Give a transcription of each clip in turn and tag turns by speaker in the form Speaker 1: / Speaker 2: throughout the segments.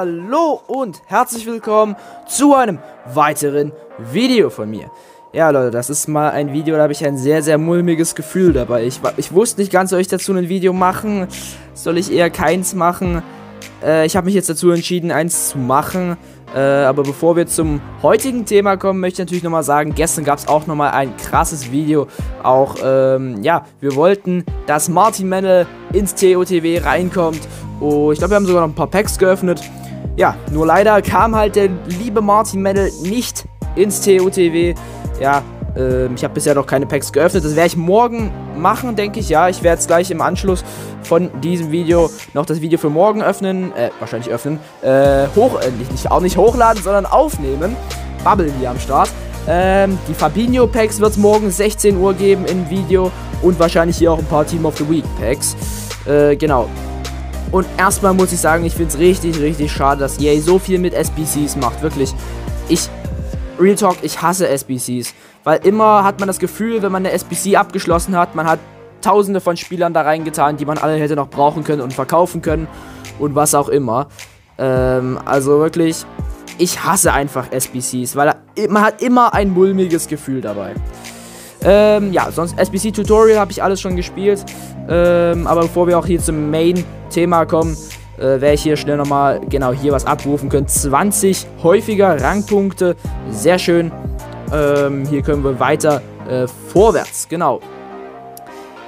Speaker 1: Hallo und herzlich willkommen zu einem weiteren Video von mir. Ja, Leute, das ist mal ein Video, da habe ich ein sehr, sehr mulmiges Gefühl dabei. Ich, ich wusste nicht ganz, soll ich dazu ein Video machen? Soll ich eher keins machen? Äh, ich habe mich jetzt dazu entschieden, eins zu machen. Äh, aber bevor wir zum heutigen Thema kommen, möchte ich natürlich nochmal sagen, gestern gab es auch nochmal ein krasses Video. Auch, ähm, ja, wir wollten, dass Martin Mennel ins TOTW reinkommt. Oh, ich glaube, wir haben sogar noch ein paar Packs geöffnet. Ja, nur leider kam halt der liebe Martin Mennel nicht ins TOTW. Ja, ähm, ich habe bisher noch keine Packs geöffnet. Das werde ich morgen machen, denke ich. Ja, ich werde jetzt gleich im Anschluss von diesem Video noch das Video für morgen öffnen. Äh, wahrscheinlich öffnen. Äh, hoch, äh, nicht, auch nicht hochladen, sondern aufnehmen. Bubble hier am Start. Ähm, die Fabinho Packs wird es morgen 16 Uhr geben im Video. Und wahrscheinlich hier auch ein paar Team of the Week Packs. Äh, genau. Und erstmal muss ich sagen, ich finde es richtig, richtig schade, dass EA so viel mit SBCs macht. Wirklich. Ich Real Talk, ich hasse SBCs. Weil immer hat man das Gefühl, wenn man eine SBC abgeschlossen hat, man hat tausende von Spielern da reingetan, die man alle hätte noch brauchen können und verkaufen können und was auch immer. Ähm, also wirklich, ich hasse einfach SBCs, weil man hat immer ein mulmiges Gefühl dabei. Ähm, ja, sonst SBC Tutorial habe ich alles schon gespielt. Ähm, aber bevor wir auch hier zum Main-Thema kommen, äh, werde ich hier schnell nochmal genau hier was abrufen können. 20 häufiger Rangpunkte. Sehr schön. Ähm, hier können wir weiter äh, vorwärts. Genau.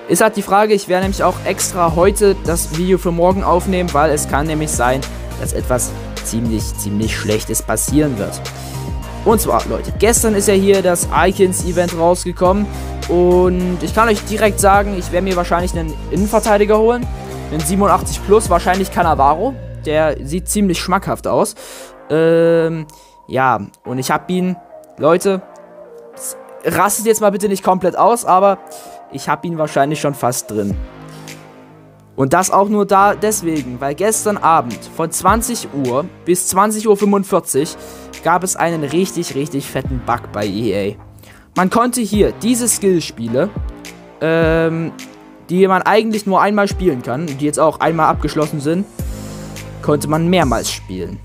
Speaker 1: Ist halt die Frage, ich werde nämlich auch extra heute das Video für morgen aufnehmen, weil es kann nämlich sein, dass etwas ziemlich, ziemlich Schlechtes passieren wird. Und zwar, Leute, gestern ist ja hier das Icons-Event rausgekommen. Und ich kann euch direkt sagen, ich werde mir wahrscheinlich einen Innenverteidiger holen. Den 87 Plus, wahrscheinlich Cannavaro. Der sieht ziemlich schmackhaft aus. Ähm, ja, und ich habe ihn, Leute, rastet jetzt mal bitte nicht komplett aus, aber ich habe ihn wahrscheinlich schon fast drin. Und das auch nur da deswegen, weil gestern Abend von 20 Uhr bis 20.45 Uhr gab es einen richtig, richtig fetten Bug bei EA. Man konnte hier diese Skillspiele ähm, die man eigentlich nur einmal spielen kann, die jetzt auch einmal abgeschlossen sind, konnte man mehrmals spielen.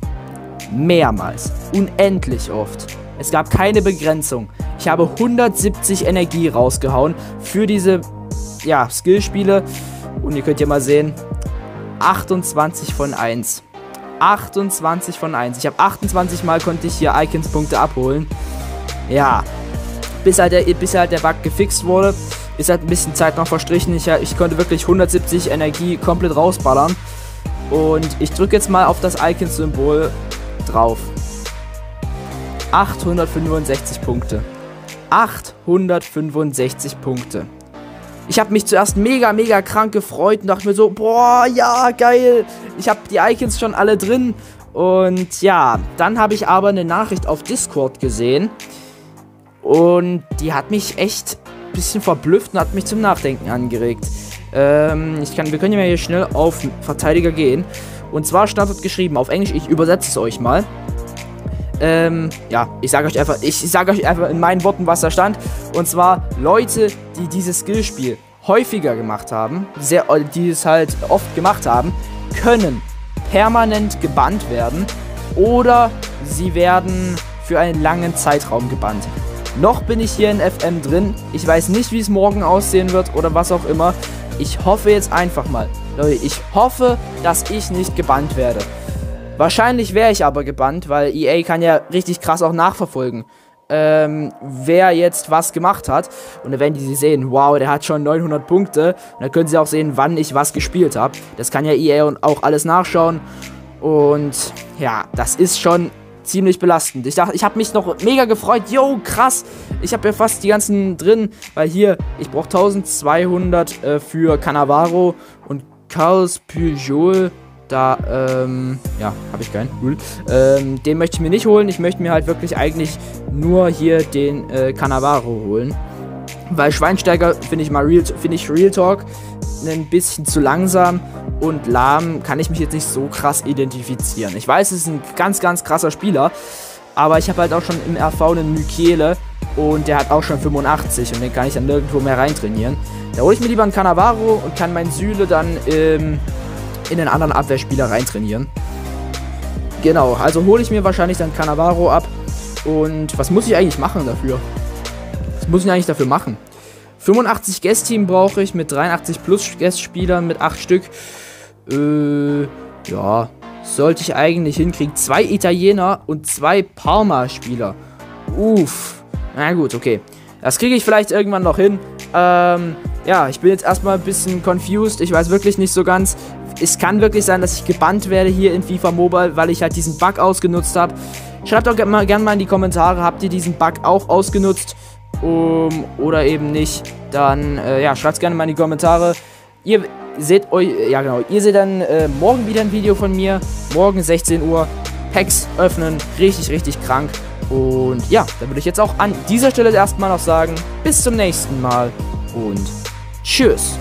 Speaker 1: Mehrmals. Unendlich oft. Es gab keine Begrenzung. Ich habe 170 Energie rausgehauen für diese ja, Skillspiele. Und ihr könnt ja mal sehen, 28 von 1. 28 von 1. Ich habe 28 Mal konnte ich hier Icons-Punkte abholen. Ja. Bis halt, der, bis halt der Bug gefixt wurde ist halt ein bisschen Zeit noch verstrichen. Ich, ich konnte wirklich 170 Energie komplett rausballern. Und ich drücke jetzt mal auf das Icon-Symbol drauf. 865 Punkte. 865 Punkte. Ich habe mich zuerst mega, mega krank gefreut und dachte mir so, boah, ja, geil. Ich habe die Icons schon alle drin. Und ja, dann habe ich aber eine Nachricht auf Discord gesehen. Und die hat mich echt bisschen verblüfft und hat mich zum Nachdenken angeregt. Ähm, ich kann, wir können ja hier schnell auf Verteidiger gehen. Und zwar stand dort geschrieben, auf Englisch, ich übersetze es euch mal. Ähm, ja, ich sage euch einfach, ich sage euch einfach in meinen Worten, was da stand. Und zwar Leute, die dieses Skillspiel häufiger gemacht haben, sehr, äh, die es halt oft gemacht haben, können permanent gebannt werden oder sie werden für einen langen Zeitraum gebannt. Noch bin ich hier in FM drin. Ich weiß nicht, wie es morgen aussehen wird oder was auch immer. Ich hoffe jetzt einfach mal. Leute, ich hoffe, dass ich nicht gebannt werde. Wahrscheinlich wäre ich aber gebannt, weil EA kann ja richtig krass auch nachverfolgen, ähm, wer jetzt was gemacht hat. Und dann werden die sehen, wow, der hat schon 900 Punkte. Und dann können sie auch sehen, wann ich was gespielt habe. Das kann ja EA und auch alles nachschauen. Und ja, das ist schon ziemlich belastend. Ich dachte, ich habe mich noch mega gefreut. Yo, krass. Ich habe ja fast die ganzen drin, weil hier, ich brauche 1200 äh, für Cannavaro und Carlos Pujol. Da, ähm, ja, habe ich keinen. Cool. Ähm, den möchte ich mir nicht holen. Ich möchte mir halt wirklich eigentlich nur hier den äh, Cannavaro holen. Weil Schweinsteiger finde ich mal real, finde ich Real Talk ein bisschen zu langsam und lahm kann ich mich jetzt nicht so krass identifizieren. Ich weiß, es ist ein ganz, ganz krasser Spieler, aber ich habe halt auch schon im RV einen Mykele und der hat auch schon 85 und den kann ich dann nirgendwo mehr reintrainieren. Da hole ich mir lieber einen Cannavaro und kann meinen Süle dann ähm, in einen anderen Abwehrspieler reintrainieren. Genau, also hole ich mir wahrscheinlich dann Cannavaro ab. Und was muss ich eigentlich machen dafür? Was muss ich eigentlich dafür machen? 85 Guest-Team brauche ich mit 83 plus Guest-Spielern mit 8 Stück. Äh, ja, sollte ich eigentlich hinkriegen. Zwei Italiener und zwei Parma-Spieler. Uff. Na gut, okay. Das kriege ich vielleicht irgendwann noch hin. Ähm, ja, ich bin jetzt erstmal ein bisschen confused. Ich weiß wirklich nicht so ganz. Es kann wirklich sein, dass ich gebannt werde hier in FIFA Mobile, weil ich halt diesen Bug ausgenutzt habe. Schreibt doch gerne mal in die Kommentare, habt ihr diesen Bug auch ausgenutzt? Um, oder eben nicht. Dann, äh, ja, schreibt gerne mal in die Kommentare. Ihr seht euch, ja genau, ihr seht dann äh, morgen wieder ein Video von mir. Morgen 16 Uhr. Packs öffnen. Richtig, richtig krank. Und ja, dann würde ich jetzt auch an dieser Stelle erstmal noch sagen, bis zum nächsten Mal und tschüss.